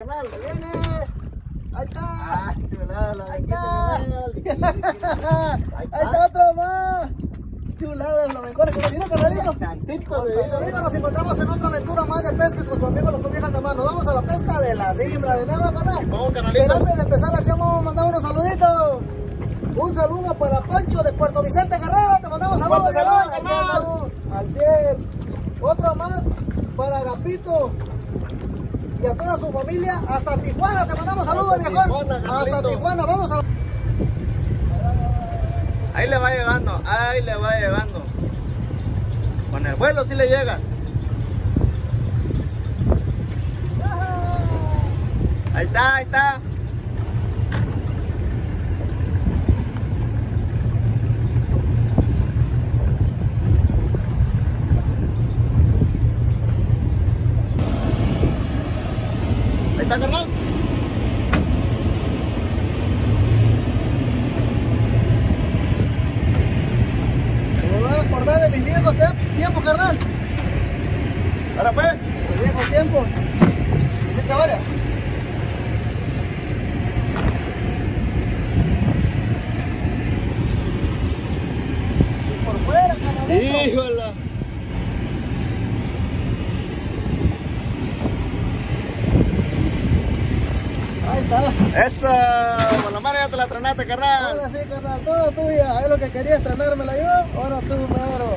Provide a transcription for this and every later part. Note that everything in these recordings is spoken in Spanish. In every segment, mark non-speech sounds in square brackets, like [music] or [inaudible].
Carnal, viene. Ahí está. Ah, chulada la Ahí vaquita, está. carnal. Ahí está otro más. Chulada, los mejores que viene, carnalito. Tantito de Mis amigos, nos encontramos en otra aventura más de pesca con su amigo los comieran de mano. Vamos a la pesca de la cimbra de nuevo, canal. Vamos, Pero carnalito. antes de empezar la acción, vamos a mandar unos saluditos. Un saludo para Pancho de Puerto Vicente Guerrero. Te mandamos saludos, Fuerte Guerrero. saludo, carnal. Al. Otro más para Agapito. Y a toda su familia, hasta Tijuana, te mandamos saludos, Hasta viejón. Tijuana, Hasta. Tijuana, vamos a. Ahí le va llevando, ahí le va llevando. Con el vuelo sí le llega. Ahí está, ahí está. Ahí está, carnal. Me voy a acordar de mis viejos te- tiempos, carnal. Ahora pues. Mis viejos tiempos. Hiciste varias. Y por fuera, carnalito. Híjola. Ahí está. Eso, con la mano ya te la tronaste, carnal. Ahora sí, carnal, toda tuya. Es lo que quería estrenármela yo. Ahora tú, Pedro.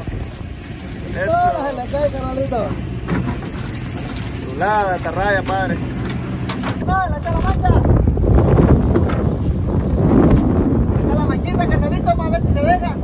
Todas se le cae, carnalito. Chulada, esta raya, padre. ¡No, la mancha! Está la manchita, carnalito, vamos a ver si se deja.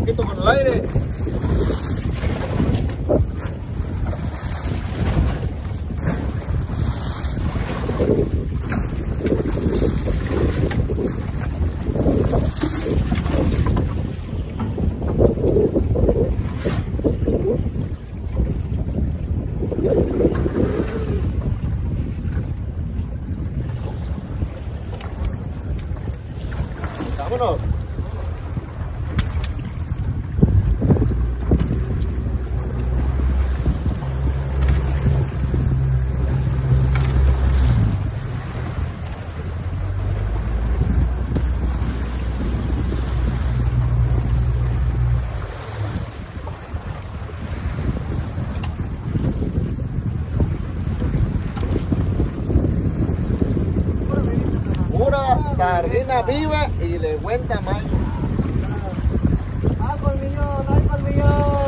poquito con el aire. Sardina viva y de buen tamaño. ¡Ah, colmillo! ¡Dale colmillo!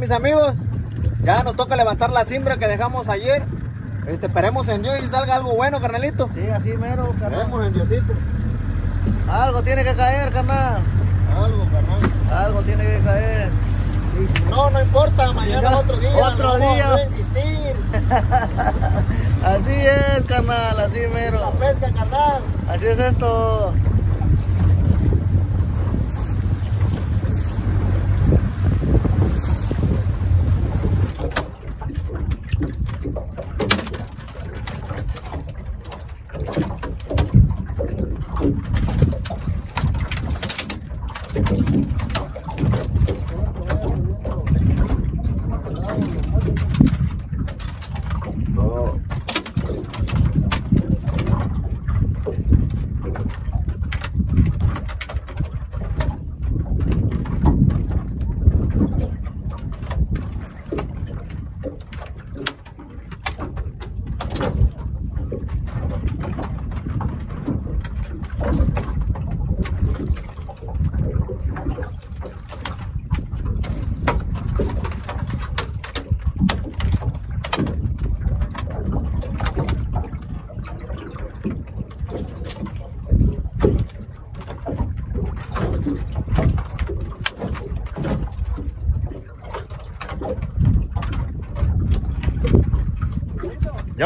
Mis amigos, ya nos toca levantar la siembra que dejamos ayer. Este, esperemos en Dios y salga algo bueno, carnalito. Sí, así mero, carnal. Creemos en Diosito. Algo tiene que caer, carnal. Algo, carnal. Algo tiene que caer. No, no importa, mañana otro día. otro no vamos día. a insistir. [laughs] Así es, carnal, así La mero. pesca, carnal. Así es esto.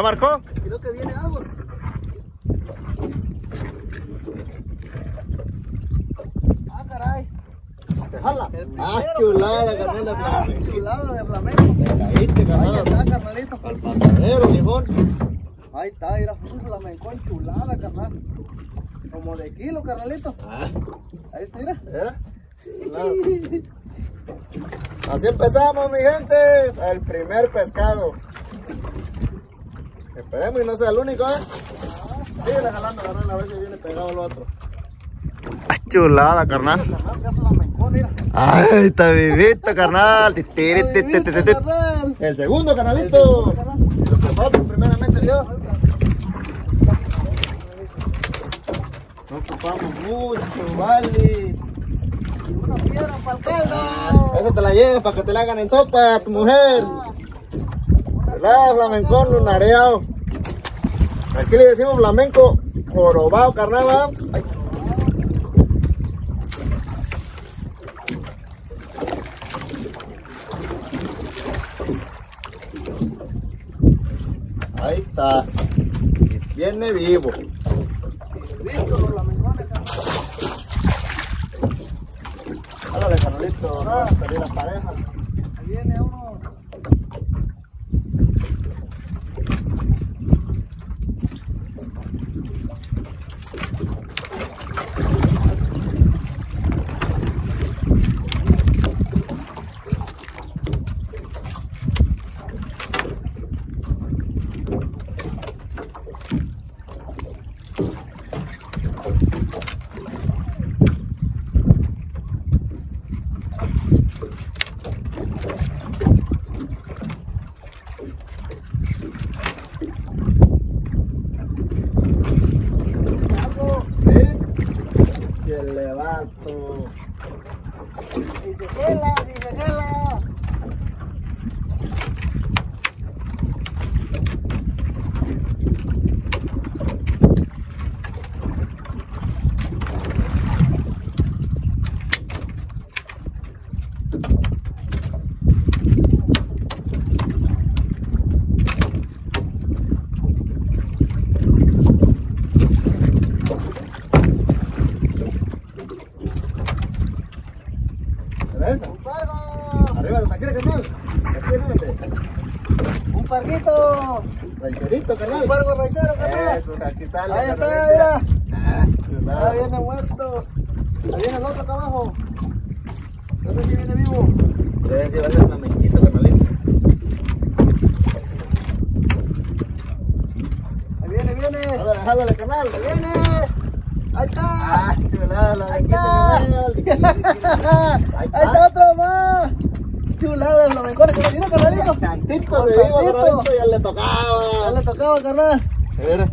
Marcó? Creo que viene algo. Ah, caray. ¿Te jala? Ah, primero, chulada, carnal. carnal. de flamenco. Chulada de flamenco. Te caíste, Ahí carnal. está, carnalito. Al pasadero, viejón. Ahí está, mira, un flamenco enchulada, carnal. Como de kilo, carnalito. Ah, Ahí está, mira. ¿era? Chulada. [laughs] Así empezamos, mi gente. El primer pescado. Esperemos y no sea el único, ¿eh? Síguele jalando, carnal, a ver si viene pegado el otro. Chulada, carnal. Ay, está vivito, carnal. El segundo, El carnalito. Lo que falta, primeramente Dios. No ocupamos mucho, vale. Una piedra para el caldo. Esa te la llevas para que te la hagan en sopa a tu mujer. ¿Verdad? Flamencón lunareado. Aquí le decimos flamenco jorobado, carnal. Ahí está. Viene vivo. Visto los flamencones, carnal. Hágale, carnalito. Vamos a pedir sale. Ahí está, mira. Ah, viene muerto. Ahí viene el otro acá abajo. No sé si viene vivo. Debe de ser flamenquito, carnalito. Ahí viene, viene. Jálale, jálale, carnal. Ahí viene. Ahí está. Ah, chulada, la Ahí está. Ahí está otro más. Chulada flamencones. ¿Cómo viene, carnalito? Tantito carnalito, ya le Ya tocaba. le tocaba, carnal. Mira,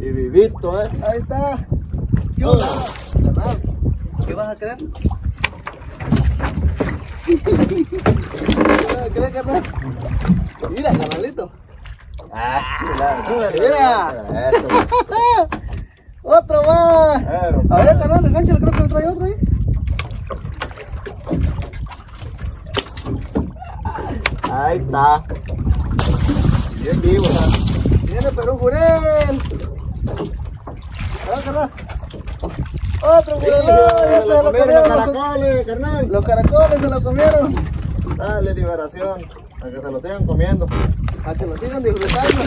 y vivito, eh. Ahí está. Hola. Carnal, ¿qué vas a creer? ¿Qué vas a creer, carnal? Mira, carnalito. Ah, súbele, Mira. Eso. Otro más. A ver, carnal, enganchale, creo que trae otro ahí. Ahí está. Bien vivo, ¿no? Viene Perú Jurel. A ver, carnal. Otro jurelón, ya se lo comieron comieron. los caracoles, carnal. los caracoles se lo comieron. Dale liberación. Para que se lo sigan comiendo. A que lo sigan disfrutando.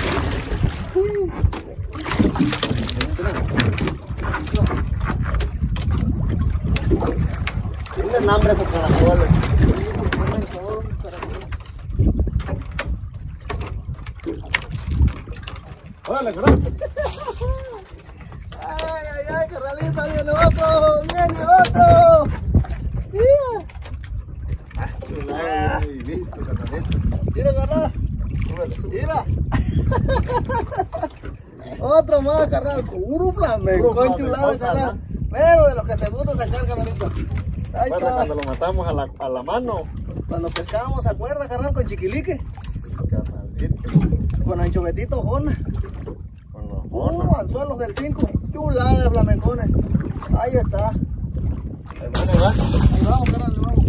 Tienen hambre esos caracoles. Órale, carnal. [laughs] Ay, ay, ay, carnalito, viene otro, viene otro. Mira, carnalito. mira, carnal, mira. [laughs] Otro más, carnal, puro flamenco, Puro chulada, carnal. Pero de los que te gusta sacar, carnalito. Está. cuando lo matamos a la, a la mano. Cuando pescábamos, ¿se acuerda, carnal, con chiquilique? Carnalito. Con anchovetitos, jona. Con los Puro monos. anzuelos del 5. Chulada de flamencones. Ahí está. Ahí va, ahí va. Ahí vamos, carnal, vamos.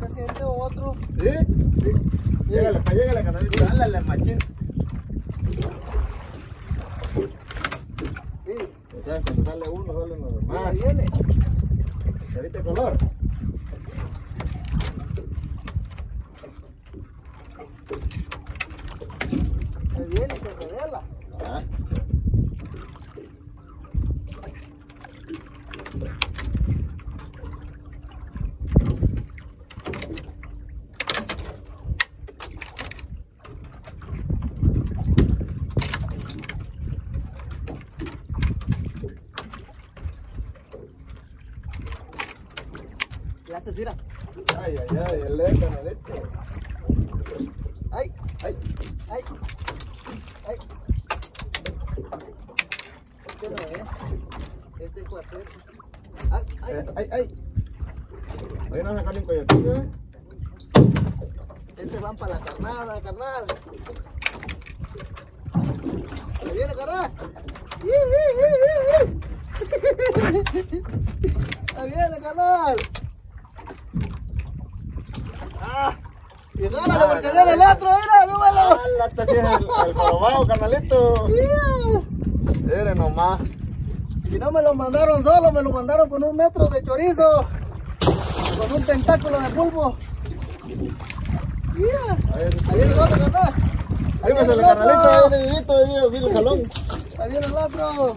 Se siente otro. ¿Sí? Sí. Llégale, pa, llégale, carnalito. Dale, machín. Sí, O sea, cuando sale uno, salen los mira, demás. viene. ¿Se viste el color? Se viene y se revela. Ah. Ya se tira. Ay, ay, ay, el de carnalito. Ay, Ay, ay, ay. Este no es. Este es cuarteto. Ay, ay. eh, ay, ay. Sacarle un coyotillo, eh. Ese van para la carnada, carnal. ¿Se viene, carnal? [laughs] Ahí viene, carnal. Ah, y gánale porque viene el otro, mira, súbelo. ¡Hala! Este sí es el, el jorobado, carnalito. Mira. Nomás. Y no me lo mandaron solo, me lo mandaron con un metro de chorizo. Con un tentáculo de pulpo. Mira. Ahí, viene el otro, carnal. ahí viene el carnalito, ahí viene vivito, ahí viene- el salón. Ahí viene el otro.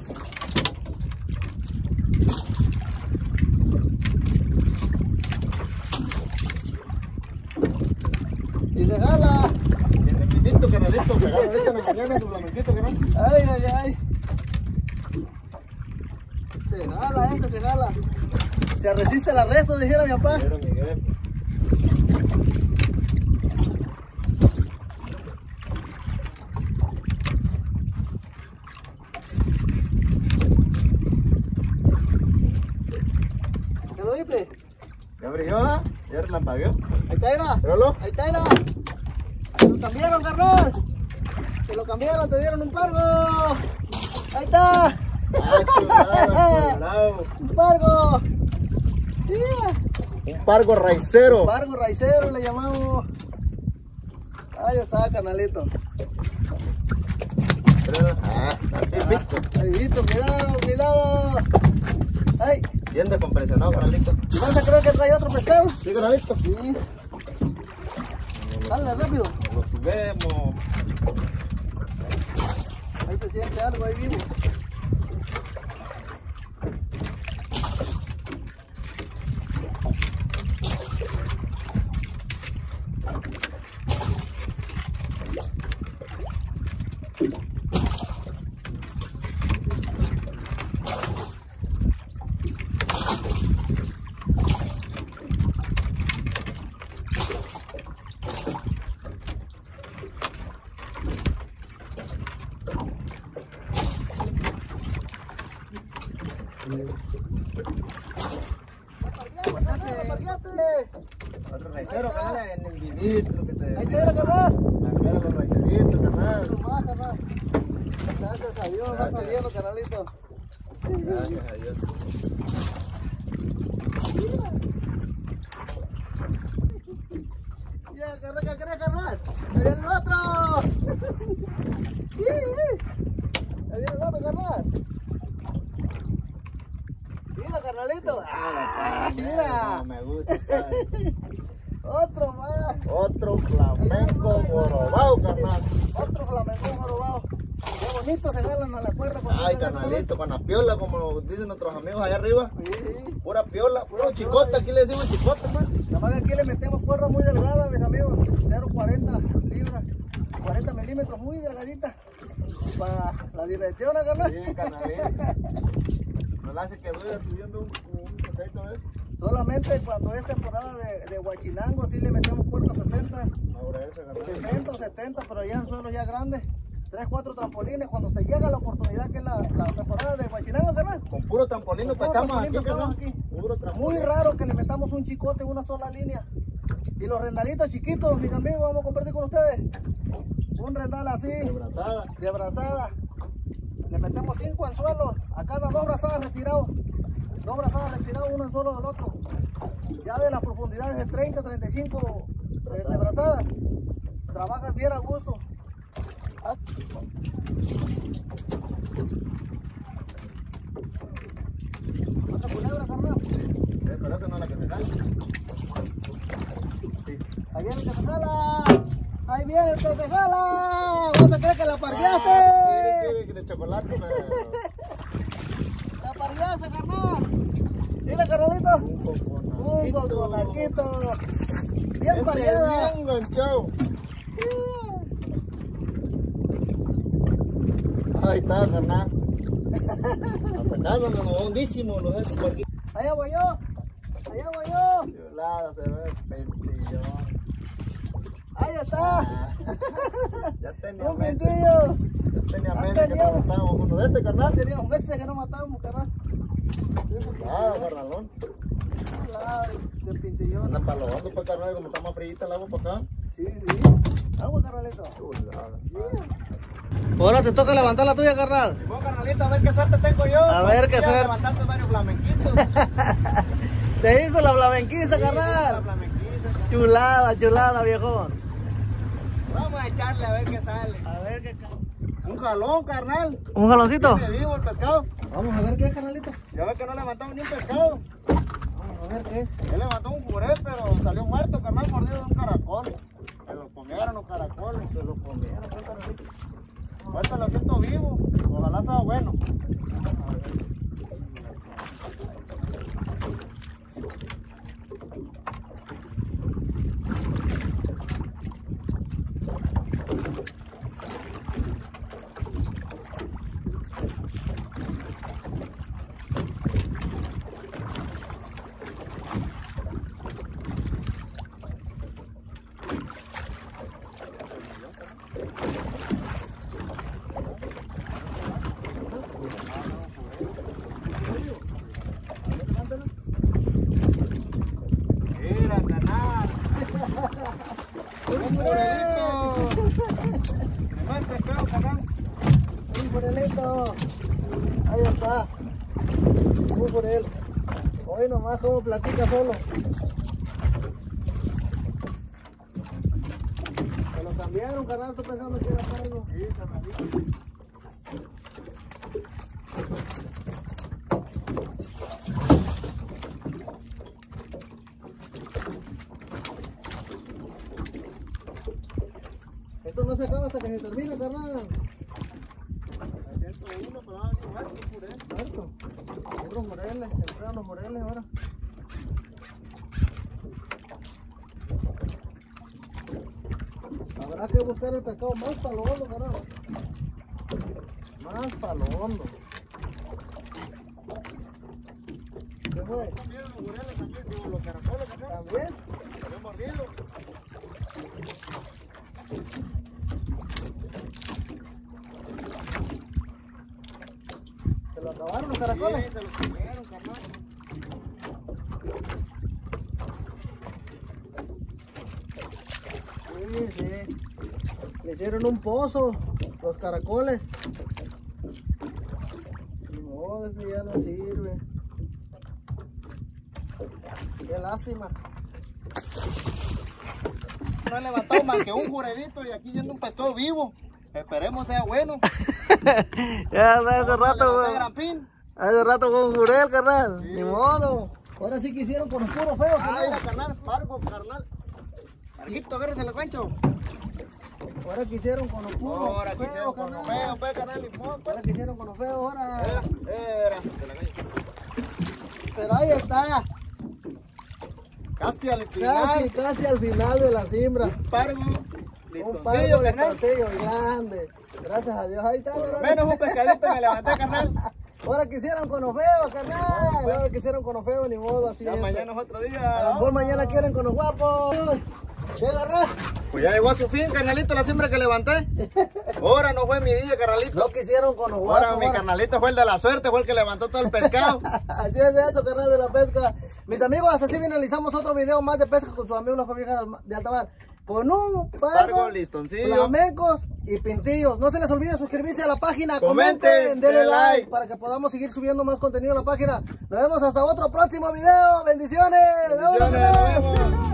Y se jala. Viene vivito, carnalito. Pegaron ahorita en la mañana su flamenquito, carnal. Ay, ay, ay. Se jala, este se jala. Se resiste el arresto, dijera mi papá. ¿Ya lo viste? ¿Ya brilló, ah? ¿Ya relampagueó? Ahí está, era. Ahí está, era. Lo cambiaron, carnal. Lo cambiaron, te dieron un pargo. Ahí está. Ah, chulada. [laughs] Un pargo. Yeah. Un pargo raicero. Pargo raicero le llamamos. Ahí está, canalito. Ah, Ahí, cuidado, cuidado. Ay, bien descompresionado, carnalito. ¿y vas a creer que trae otro pescado? Sí, carnalito. Sí. Dale, rápido. Lo subemos. Ahí se siente algo, ahí vivo. Otro raicero, carnal, en el vivito que te Ahí te era, carnal. Acá los raiceritos, Gracias a Dios, va Gracias. saliendo, canalito. Gracias a Dios. Ya, carnal, carnal. Ahí viene el otro. Ahí viene el otro, carnal. Mira, carnalito. Ah, Mira. Me gusta. Otro más. Otro flamenco jorobado, carnal. Jorobado. Qué bonito se jalan a la cuerda. Ay, carnalito, con la piola, como dicen nuestros amigos allá arriba. Pura piola, puro chicote, aquí le decimos chicote, pues. Nada más que aquí le metemos cuerda muy delgada, mis amigos. 0.40 libras. 40 milímetros, muy delgadita. Para la diversión, ¿no, carnal. Sí, carnalito. No la hace que dure subiendo un, un pescadito de eso. Solamente cuando es temporada de, de Huachinango, sí le metemos cuerda 60, Ahora ese, carnal. 60 o 70, pero ya en suelos ya grandes. 3, 4 trampolines. Cuando se llega la oportunidad que es la, la temporada de Huachinango, carnal. Con puro trampolino Con puro pescamos aquí. Puro Muy raro que le metamos un chicote en una sola línea. Y los rendalitos chiquitos, mis amigos, vamos a compartir con ustedes. Un rendal así, De brazada. de brazada. Le metemos cinco anzuelos a cada dos brazadas retirados. Dos brazadas retirados, uno anzuelo del otro. Ya de las profundidades de 30, 35 eh, de brazadas. Trabajas bien a gusto. Ah. Otra culebra, carnal. Eh, pero esa no es la que se jala. Sí. Ahí viene el que se jala. Ahí viene el que se jala. ¿Vos te crees que la Ah, pargueaste? quiere, quiere de chocolate, pero La pargueaste, carnal. Mira, carnalito. un Un coconarquito. Bien Este bien enganchado. Ahí está, carnal. [laughs] Nos va hundísimo los esos por aquí. Allá voy yo. Allá voy yo. Chulada, se ve pentillón. Ahí está. Ah, [laughs] ya tenía Un meses, pintillo. ya tenía meses que no matábamos uno de este, carnal. Teníamos meses que no matábamos, carnal. Ah, carnalón. Ay, de pintillón. Andan para los bandos, pues, carnal, como está más fríita el agua para acá. Sí, sí. Agua, carnalito. Chulada. Ahora te toca levantar la tuya, carnal. Bueno, carnalito, a ver qué suerte tengo yo. A ver qué suerte. levantaste varios flamenquitos. [laughs] Te hizo la flamenquiza, La carnal. flamenquiza. Chulada, chulada, viejón. Vamos a echarle a ver qué sale. A ver qué. Un jalón, carnal. ¿Un jaloncito? Viene vivo el pescado. Vamos a ver qué es, carnalito. Ya ves que no levantamos ni un pescado. Vamos a ver qué es. Él levantó un jurel, pero salió muerto, carnal, mordido de un caracol. Se lo comieron los caracoles. Se lo comieron, carnalito. Ahorita lo siento vivo. Ojalá sea bueno. Mira, carnal. Un jurelito. Nomás buen pescado, carnal. Un forelito. Ahí está. Un forel. Hoy nomás como platica solo. Se lo cambiaron, carnal. Estoy pensando que era algo. Sí, carnalito. Esto no se acaba hasta que se termina, carnal. Siento uno, pero va a jugar por él. Muerto. Otros moreles. Entraron los moreles ahora. El pescado más para lo hondo, carnal. Más para hondo. ¿Qué fue? También los los caracoles. ¿También? También. ¿Se lo acabaron los caracoles carnal. Sí, sí. Le hicieron un pozo, los caracoles. No, ese ya no sirve. Qué lástima. No he levantado más que un jurelito y aquí yendo un pescado vivo. Esperemos sea bueno. [laughs] Ya hace rato, güey. Hace rato con jurel, carnal. Sí. Ni modo. Ahora sí que hicieron con los puros feos, Ah, mira, carnal. carnal, Fargo, carnal. Farguito, agárrese el rancho. Ahora que hicieron con los puros Ahora quisieron con los feos, pues, carnal, pues. Ahora que hicieron con los feos, ahora. Era, era. Pero ahí está. Casi al final. Casi, casi al final de la siembra. Un listoncillo, palo de carnal. pastillo grande. Gracias a Dios. Ahí está. Por menos un pescadito me levanté, carnal. [laughs] Ahora quisieron con los feos, carnal. Ahora quisieron con los feos, ni modo, así Ya es. mañana es otro A lo día. mejor mañana quieren con los guapos. ¿Qué agarrar? Pues ya llegó a su fin, carnalito, la siembra que levanté. Ahora no fue mi día, carnalito. No quisieron con los. Ahora mi carnalito fue el de la suerte, fue el que levantó todo el pescado. [laughs] Así es esto, carnal de la pesca. Mis amigos, así finalizamos otro video más de pesca con sus amigos las viejas de alta mar. Con un pargo, flamencos y pintillos. No se les olvide suscribirse a la página, Comenten, comenten, denle like like. para que podamos seguir subiendo más contenido a la página. Nos vemos hasta otro próximo video. Bendiciones. Bendiciones.